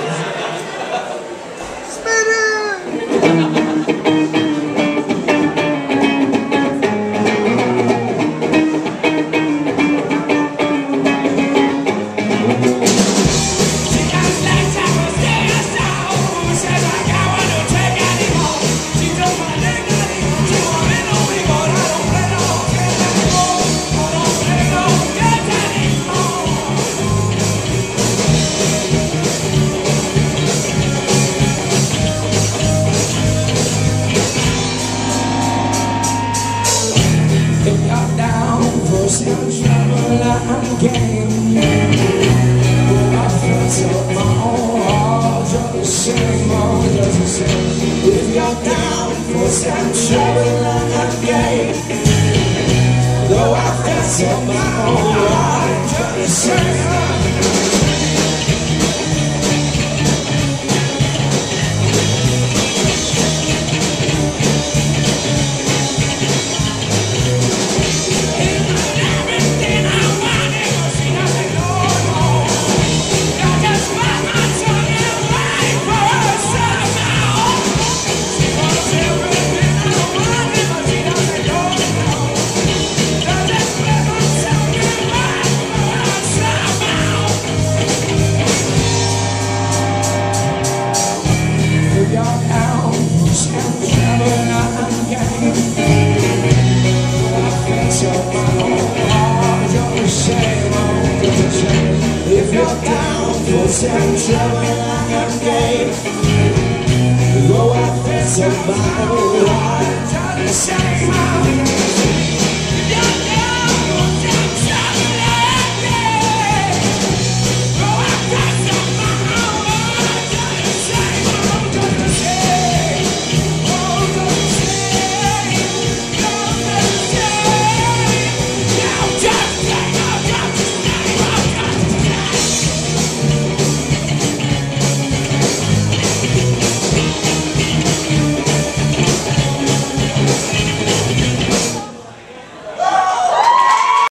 Thank. Game. I felt up my own heart, just the same, just the same. If you're down for some travel I'm game. Though I up my own heart, just the same. Down for some trouble, I'm game. Though I feel so bad, I'm trying to my